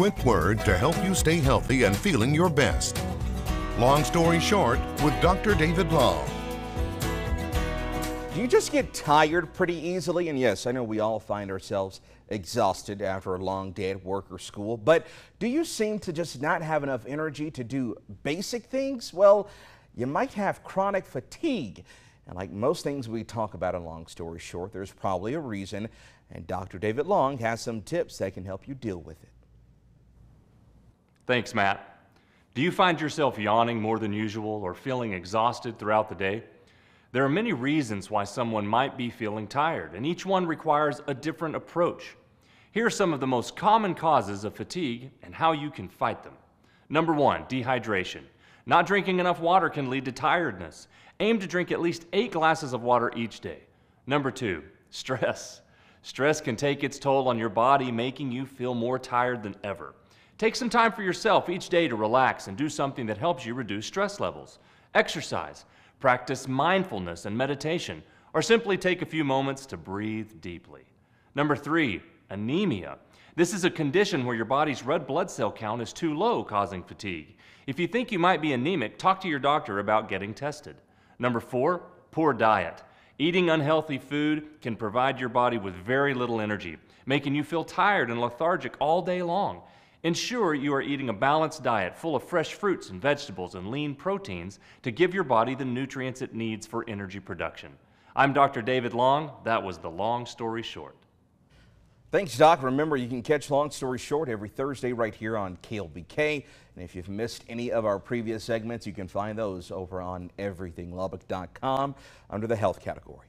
quick word to help you stay healthy and feeling your best. Long story short, with Dr. David Long. Do you just get tired pretty easily? And yes, I know we all find ourselves exhausted after a long day at work or school, but do you seem to just not have enough energy to do basic things? Well, you might have chronic fatigue. And like most things we talk about in Long Story Short, there's probably a reason, and Dr. David Long has some tips that can help you deal with it. Thanks, Matt. Do you find yourself yawning more than usual or feeling exhausted throughout the day? There are many reasons why someone might be feeling tired, and each one requires a different approach. Here are some of the most common causes of fatigue and how you can fight them. Number one, dehydration. Not drinking enough water can lead to tiredness. Aim to drink at least eight glasses of water each day. Number two, stress. Stress can take its toll on your body, making you feel more tired than ever. Take some time for yourself each day to relax and do something that helps you reduce stress levels. Exercise, practice mindfulness and meditation, or simply take a few moments to breathe deeply. Number three, anemia. This is a condition where your body's red blood cell count is too low, causing fatigue. If you think you might be anemic, talk to your doctor about getting tested. Number four, poor diet. Eating unhealthy food can provide your body with very little energy, making you feel tired and lethargic all day long. Ensure you are eating a balanced diet full of fresh fruits and vegetables and lean proteins to give your body the nutrients it needs for energy production. I'm Dr. David Long. That was the long story short. Thanks, Doc. Remember, you can catch Long Story Short every Thursday right here on KLBK. And if you've missed any of our previous segments, you can find those over on everythinglubbock.com under the health category.